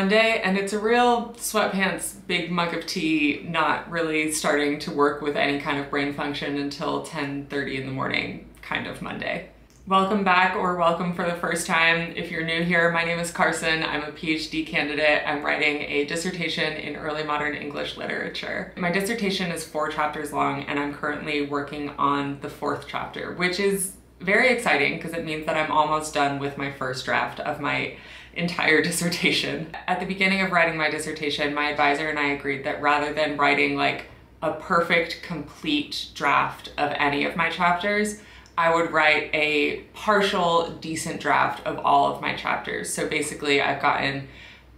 Monday and it's a real sweatpants, big mug of tea, not really starting to work with any kind of brain function until 10.30 in the morning kind of Monday. Welcome back or welcome for the first time. If you're new here, my name is Carson. I'm a PhD candidate. I'm writing a dissertation in early modern English literature. My dissertation is four chapters long and I'm currently working on the fourth chapter, which is very exciting because it means that I'm almost done with my first draft of my entire dissertation. At the beginning of writing my dissertation, my advisor and I agreed that rather than writing like a perfect, complete draft of any of my chapters, I would write a partial, decent draft of all of my chapters. So basically, I've gotten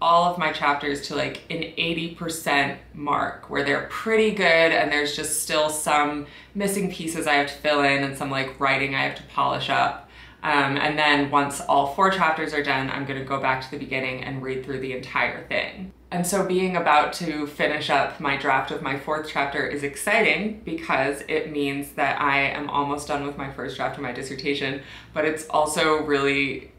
all of my chapters to like an 80% mark where they're pretty good and there's just still some missing pieces I have to fill in and some like writing I have to polish up. Um, and then once all four chapters are done, I'm gonna go back to the beginning and read through the entire thing. And so being about to finish up my draft of my fourth chapter is exciting because it means that I am almost done with my first draft of my dissertation, but it's also really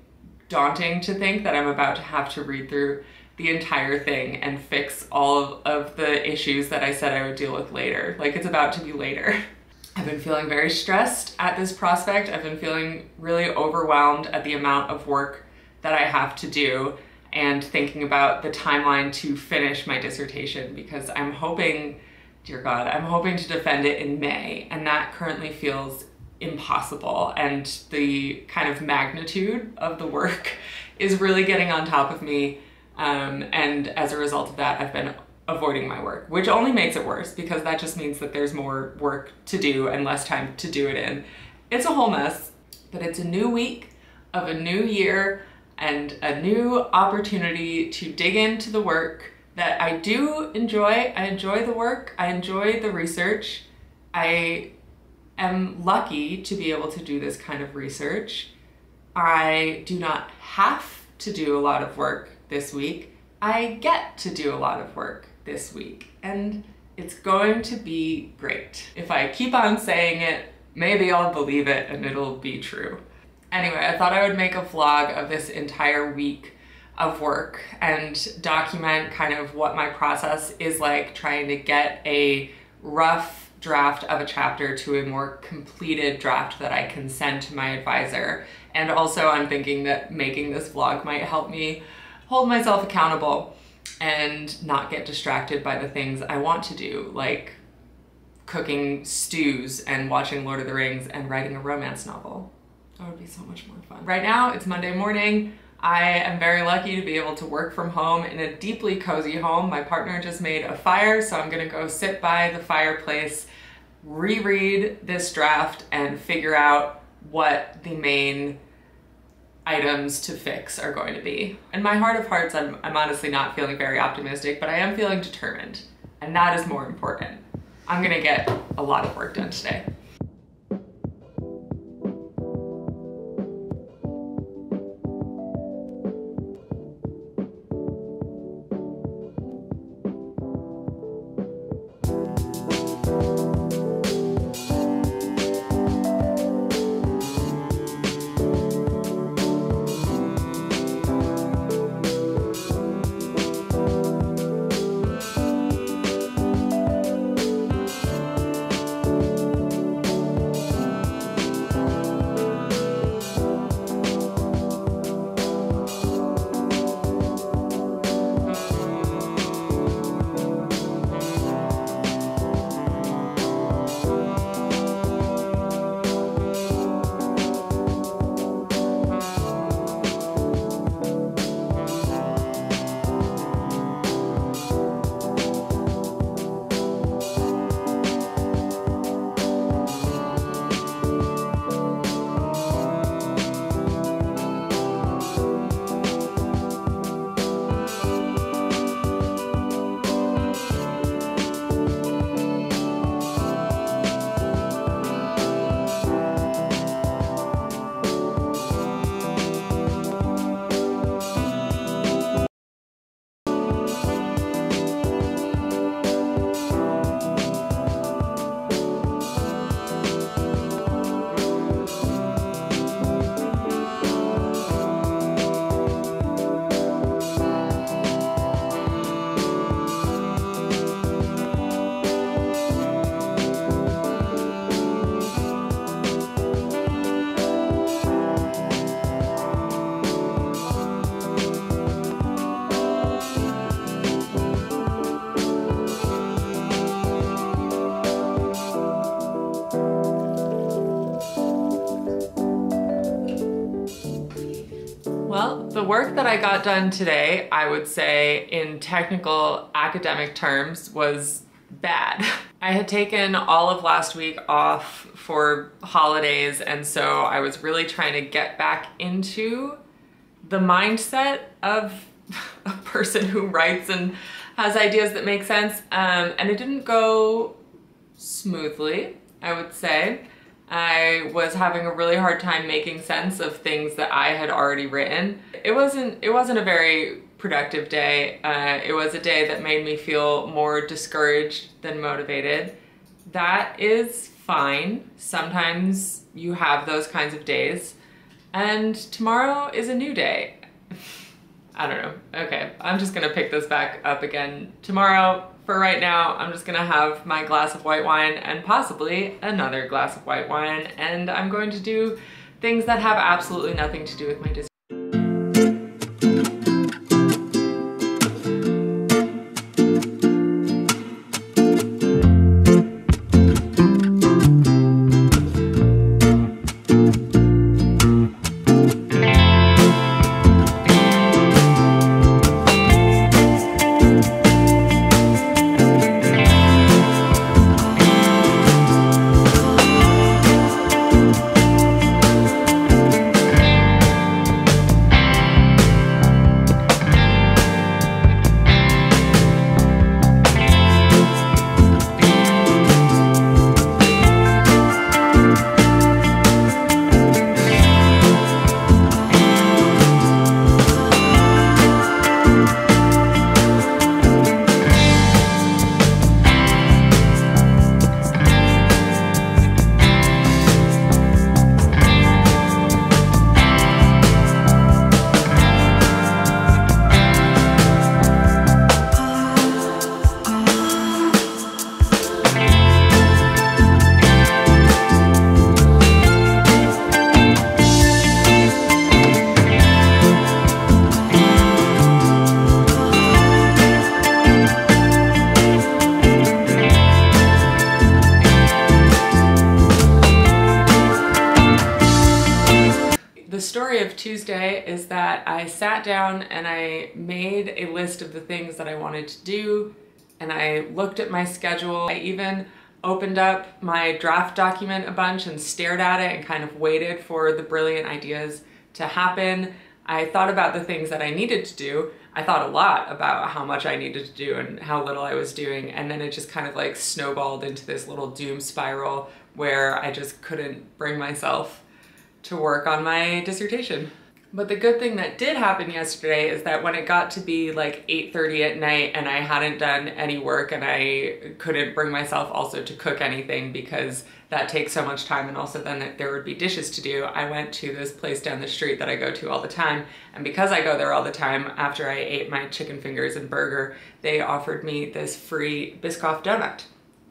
daunting to think that I'm about to have to read through the entire thing and fix all of, of the issues that I said I would deal with later. Like it's about to be later. I've been feeling very stressed at this prospect. I've been feeling really overwhelmed at the amount of work that I have to do and thinking about the timeline to finish my dissertation because I'm hoping, dear God, I'm hoping to defend it in May. And that currently feels impossible. And the kind of magnitude of the work is really getting on top of me. Um, and as a result of that I've been avoiding my work which only makes it worse because that just means that there's more work to do and less time to do it in. It's a whole mess but it's a new week of a new year and a new opportunity to dig into the work that I do enjoy. I enjoy the work, I enjoy the research. I am lucky to be able to do this kind of research. I do not have to do a lot of work this week. I get to do a lot of work this week and it's going to be great. If I keep on saying it, maybe I'll believe it and it'll be true. Anyway, I thought I would make a vlog of this entire week of work and document kind of what my process is like trying to get a rough draft of a chapter to a more completed draft that I can send to my advisor. And also I'm thinking that making this vlog might help me hold myself accountable and not get distracted by the things I want to do, like cooking stews and watching Lord of the Rings and writing a romance novel. That would be so much more fun. Right now, it's Monday morning. I am very lucky to be able to work from home in a deeply cozy home. My partner just made a fire, so I'm gonna go sit by the fireplace, reread this draft, and figure out what the main items to fix are going to be. In my heart of hearts, I'm, I'm honestly not feeling very optimistic, but I am feeling determined, and that is more important. I'm gonna get a lot of work done today. Work that I got done today, I would say in technical academic terms, was bad. I had taken all of last week off for holidays, and so I was really trying to get back into the mindset of a person who writes and has ideas that make sense. Um, and it didn't go smoothly, I would say. I was having a really hard time making sense of things that I had already written. It wasn't it wasn't a very productive day. Uh, it was a day that made me feel more discouraged than motivated. That is fine. Sometimes you have those kinds of days. And tomorrow is a new day. I don't know. Okay, I'm just gonna pick this back up again tomorrow. For right now, I'm just gonna have my glass of white wine and possibly another glass of white wine, and I'm going to do things that have absolutely nothing to do with my the things that I wanted to do and I looked at my schedule. I even opened up my draft document a bunch and stared at it and kind of waited for the brilliant ideas to happen. I thought about the things that I needed to do. I thought a lot about how much I needed to do and how little I was doing. And then it just kind of like snowballed into this little doom spiral where I just couldn't bring myself to work on my dissertation. But the good thing that did happen yesterday is that when it got to be like 8.30 at night and I hadn't done any work and I couldn't bring myself also to cook anything because that takes so much time and also then there would be dishes to do, I went to this place down the street that I go to all the time. And because I go there all the time, after I ate my chicken fingers and burger, they offered me this free Biscoff donut.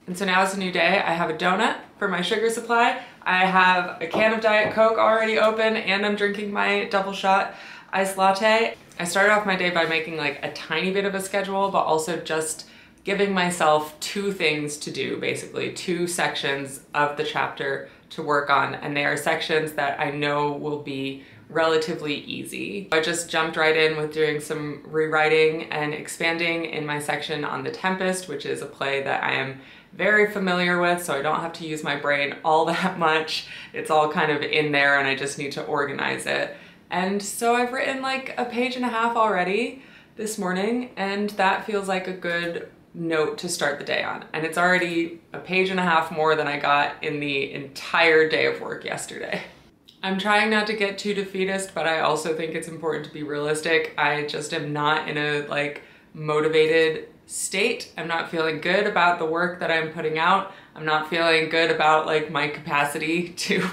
And so now it's a new day. I have a donut for my sugar supply. I have a can of Diet Coke already open and I'm drinking my double shot iced latte. I started off my day by making like a tiny bit of a schedule, but also just giving myself two things to do, basically, two sections of the chapter to work on. And they are sections that I know will be relatively easy. I just jumped right in with doing some rewriting and expanding in my section on The Tempest, which is a play that I am very familiar with, so I don't have to use my brain all that much. It's all kind of in there and I just need to organize it. And so I've written like a page and a half already this morning, and that feels like a good note to start the day on. And it's already a page and a half more than I got in the entire day of work yesterday. I'm trying not to get too defeatist, but I also think it's important to be realistic. I just am not in a like motivated state. I'm not feeling good about the work that I'm putting out. I'm not feeling good about like my capacity to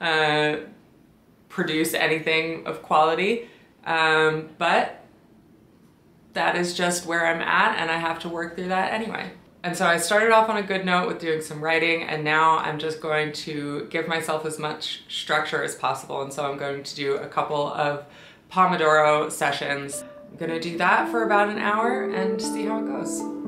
uh, produce anything of quality. Um, but that is just where I'm at and I have to work through that anyway. And so I started off on a good note with doing some writing and now I'm just going to give myself as much structure as possible. And so I'm going to do a couple of Pomodoro sessions I'm gonna do that for about an hour and see how it goes.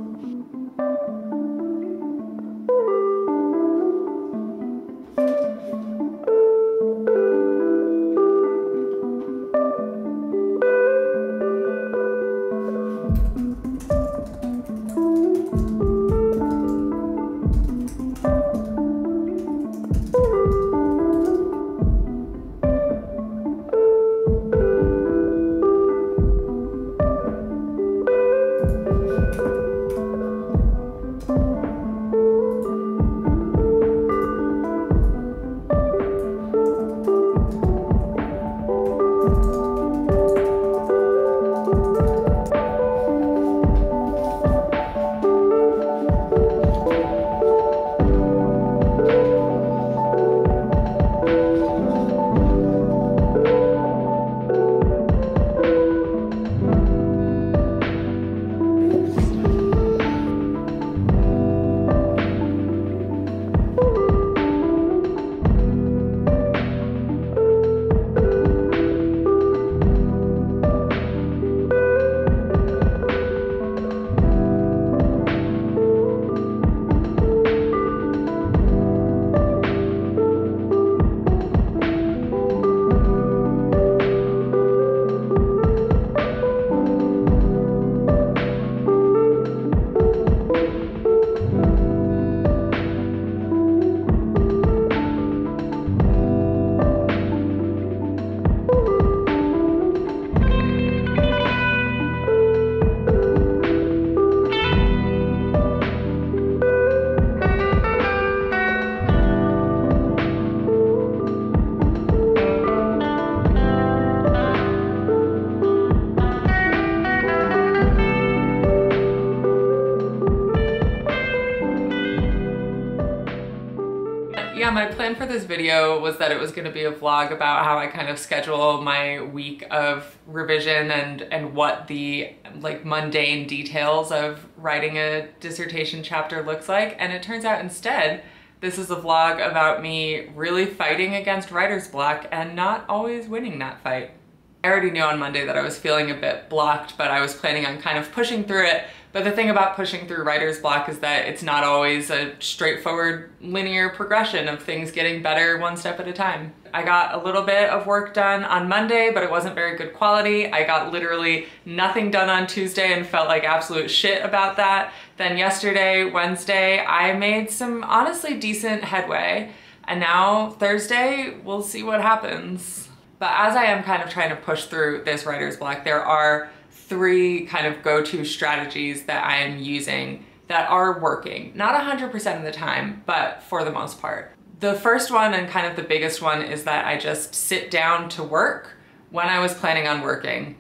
Video was that it was going to be a vlog about how I kind of schedule my week of revision and and what the like mundane details of writing a dissertation chapter looks like and it turns out instead this is a vlog about me really fighting against writer's block and not always winning that fight. I already knew on Monday that I was feeling a bit blocked, but I was planning on kind of pushing through it but the thing about pushing through writer's block is that it's not always a straightforward linear progression of things getting better one step at a time. I got a little bit of work done on Monday, but it wasn't very good quality. I got literally nothing done on Tuesday and felt like absolute shit about that. Then yesterday, Wednesday, I made some honestly decent headway. And now Thursday, we'll see what happens. But as I am kind of trying to push through this writer's block, there are three kind of go-to strategies that I am using that are working. Not 100% of the time, but for the most part. The first one and kind of the biggest one is that I just sit down to work when I was planning on working,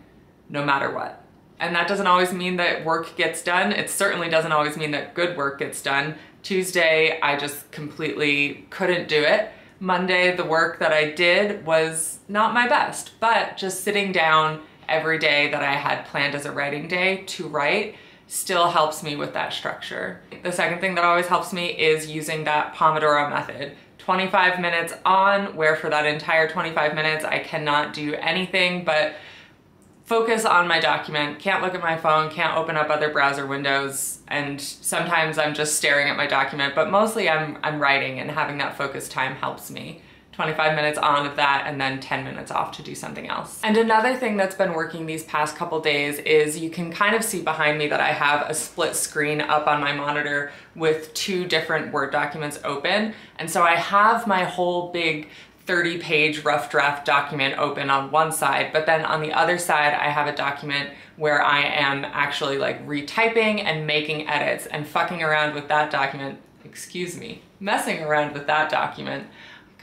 no matter what. And that doesn't always mean that work gets done. It certainly doesn't always mean that good work gets done. Tuesday, I just completely couldn't do it. Monday, the work that I did was not my best, but just sitting down every day that I had planned as a writing day to write still helps me with that structure. The second thing that always helps me is using that Pomodoro method. 25 minutes on, where for that entire 25 minutes I cannot do anything but focus on my document, can't look at my phone, can't open up other browser windows, and sometimes I'm just staring at my document, but mostly I'm, I'm writing and having that focus time helps me. 25 minutes on of that and then 10 minutes off to do something else. And another thing that's been working these past couple days is you can kind of see behind me that I have a split screen up on my monitor with two different Word documents open. And so I have my whole big 30 page rough draft document open on one side, but then on the other side, I have a document where I am actually like retyping and making edits and fucking around with that document, excuse me, messing around with that document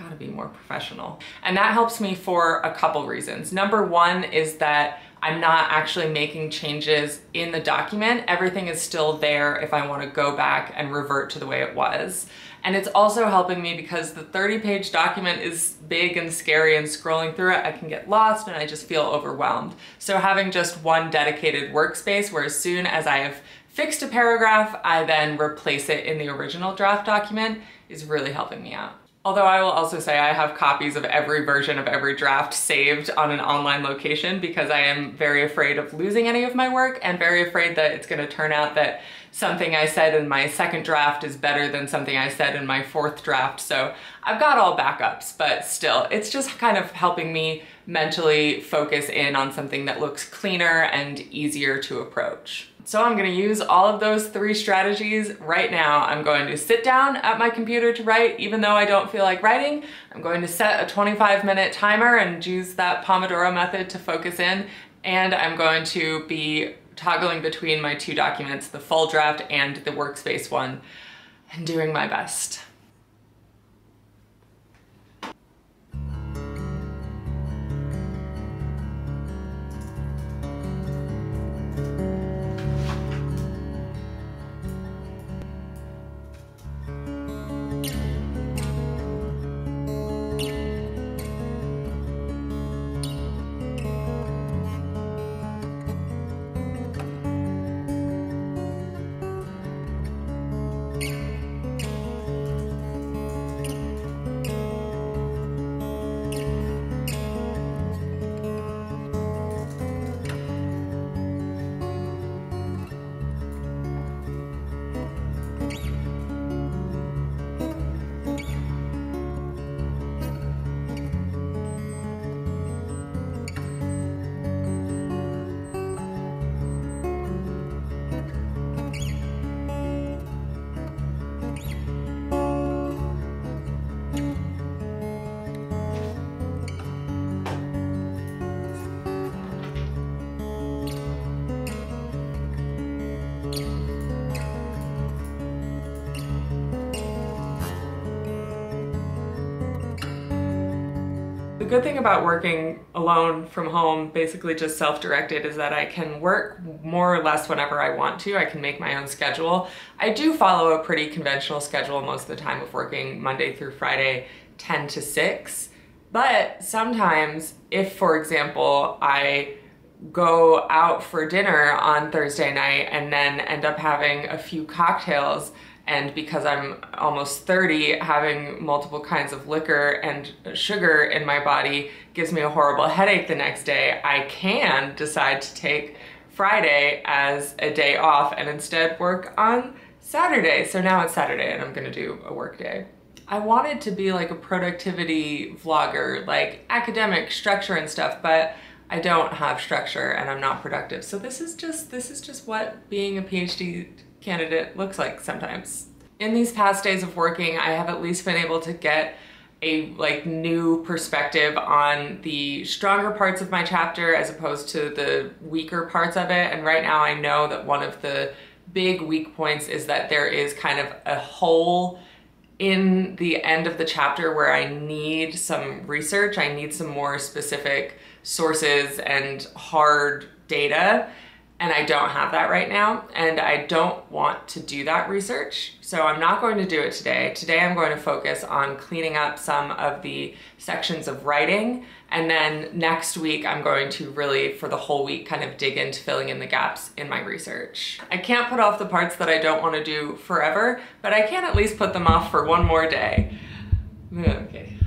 gotta be more professional. And that helps me for a couple reasons. Number one is that I'm not actually making changes in the document. Everything is still there if I wanna go back and revert to the way it was. And it's also helping me because the 30 page document is big and scary and scrolling through it, I can get lost and I just feel overwhelmed. So having just one dedicated workspace where as soon as I have fixed a paragraph, I then replace it in the original draft document is really helping me out. Although I will also say I have copies of every version of every draft saved on an online location because I am very afraid of losing any of my work and very afraid that it's gonna turn out that something I said in my second draft is better than something I said in my fourth draft. So I've got all backups, but still, it's just kind of helping me mentally focus in on something that looks cleaner and easier to approach. So I'm gonna use all of those three strategies right now. I'm going to sit down at my computer to write, even though I don't feel like writing. I'm going to set a 25 minute timer and use that Pomodoro method to focus in. And I'm going to be toggling between my two documents, the full draft and the workspace one, and doing my best. Good thing about working alone from home, basically just self-directed, is that I can work more or less whenever I want to. I can make my own schedule. I do follow a pretty conventional schedule most of the time of working Monday through Friday, 10 to 6. But sometimes if, for example, I go out for dinner on Thursday night and then end up having a few cocktails and because I'm almost 30, having multiple kinds of liquor and sugar in my body gives me a horrible headache the next day, I can decide to take Friday as a day off and instead work on Saturday. So now it's Saturday and I'm gonna do a work day. I wanted to be like a productivity vlogger, like academic structure and stuff, but I don't have structure and I'm not productive. So this is just this is just what being a PhD candidate looks like sometimes. In these past days of working, I have at least been able to get a like new perspective on the stronger parts of my chapter as opposed to the weaker parts of it. And right now I know that one of the big weak points is that there is kind of a hole in the end of the chapter where I need some research. I need some more specific sources and hard data and I don't have that right now and I don't want to do that research. So I'm not going to do it today. Today I'm going to focus on cleaning up some of the sections of writing and then next week I'm going to really for the whole week kind of dig into filling in the gaps in my research. I can't put off the parts that I don't want to do forever, but I can at least put them off for one more day. Okay.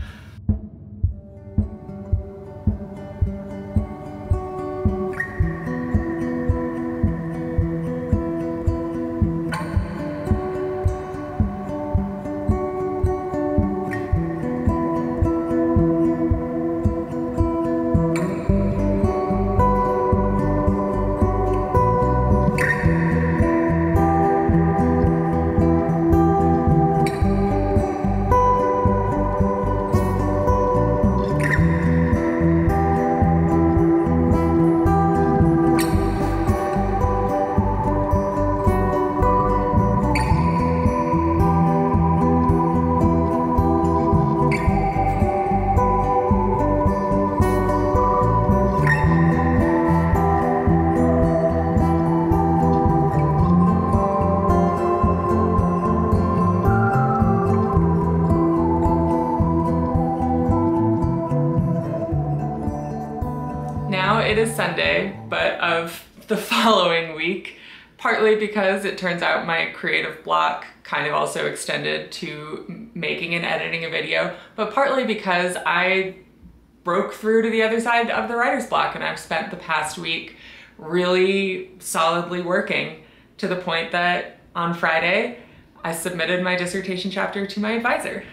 The following week, partly because it turns out my creative block kind of also extended to making and editing a video, but partly because I broke through to the other side of the writer's block and I've spent the past week really solidly working to the point that on Friday, I submitted my dissertation chapter to my advisor.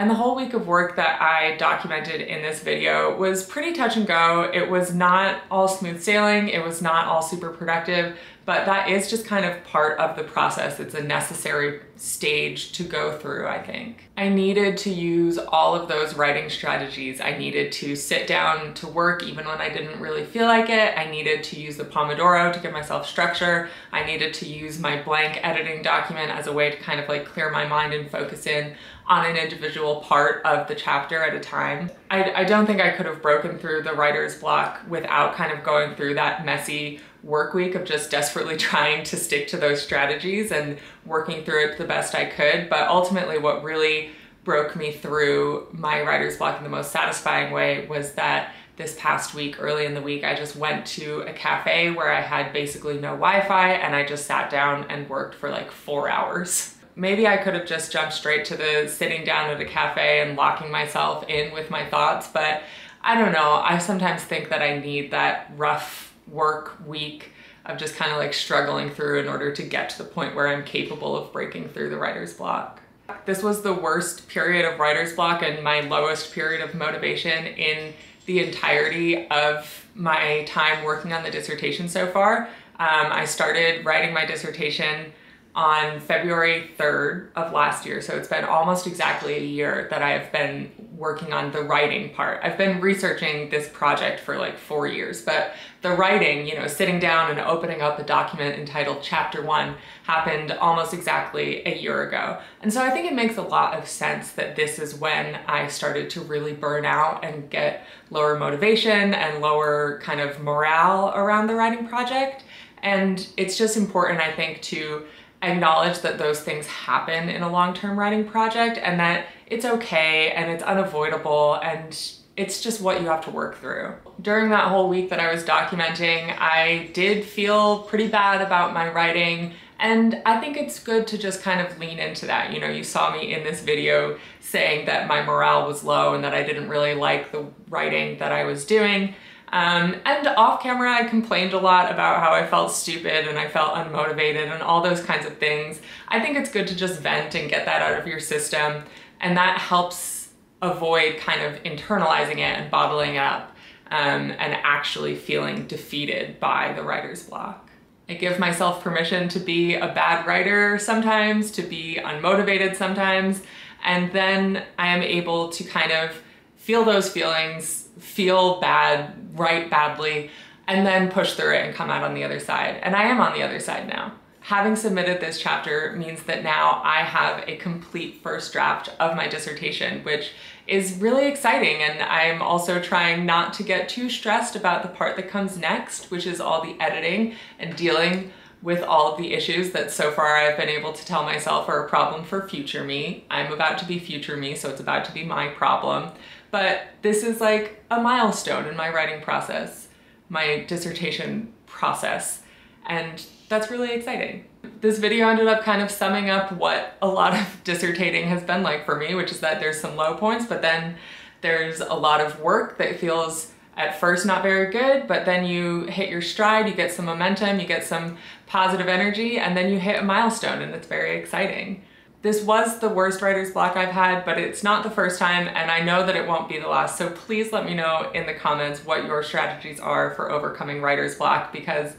And the whole week of work that I documented in this video was pretty touch and go. It was not all smooth sailing. It was not all super productive, but that is just kind of part of the process. It's a necessary stage to go through, I think. I needed to use all of those writing strategies. I needed to sit down to work even when I didn't really feel like it. I needed to use the Pomodoro to give myself structure. I needed to use my blank editing document as a way to kind of like clear my mind and focus in on an individual part of the chapter at a time. I, I don't think I could have broken through the writer's block without kind of going through that messy work week of just desperately trying to stick to those strategies and working through it the best I could. But ultimately what really broke me through my writer's block in the most satisfying way was that this past week, early in the week, I just went to a cafe where I had basically no Wi-Fi and I just sat down and worked for like four hours. Maybe I could have just jumped straight to the sitting down at a cafe and locking myself in with my thoughts, but I don't know. I sometimes think that I need that rough work week of just kind of like struggling through in order to get to the point where I'm capable of breaking through the writer's block. This was the worst period of writer's block and my lowest period of motivation in the entirety of my time working on the dissertation so far. Um, I started writing my dissertation on February 3rd of last year. So it's been almost exactly a year that I have been working on the writing part. I've been researching this project for like four years, but the writing, you know, sitting down and opening up a document entitled Chapter One happened almost exactly a year ago. And so I think it makes a lot of sense that this is when I started to really burn out and get lower motivation and lower kind of morale around the writing project. And it's just important, I think, to acknowledge that those things happen in a long-term writing project and that it's okay and it's unavoidable and it's just what you have to work through. During that whole week that I was documenting, I did feel pretty bad about my writing and I think it's good to just kind of lean into that. You know, you saw me in this video saying that my morale was low and that I didn't really like the writing that I was doing. Um, and off camera, I complained a lot about how I felt stupid and I felt unmotivated and all those kinds of things. I think it's good to just vent and get that out of your system. And that helps avoid kind of internalizing it and bottling it up um, and actually feeling defeated by the writer's block. I give myself permission to be a bad writer sometimes, to be unmotivated sometimes, and then I am able to kind of feel those feelings, feel bad, write badly, and then push through it and come out on the other side. And I am on the other side now. Having submitted this chapter means that now I have a complete first draft of my dissertation, which is really exciting. And I'm also trying not to get too stressed about the part that comes next, which is all the editing and dealing with all of the issues that so far I've been able to tell myself are a problem for future me. I'm about to be future me, so it's about to be my problem. But this is like a milestone in my writing process, my dissertation process, and that's really exciting. This video ended up kind of summing up what a lot of dissertating has been like for me, which is that there's some low points, but then there's a lot of work that feels at first not very good, but then you hit your stride, you get some momentum, you get some positive energy, and then you hit a milestone and it's very exciting. This was the worst writer's block I've had, but it's not the first time, and I know that it won't be the last, so please let me know in the comments what your strategies are for overcoming writer's block, because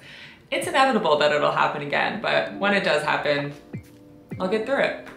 it's inevitable that it'll happen again, but when it does happen, I'll get through it.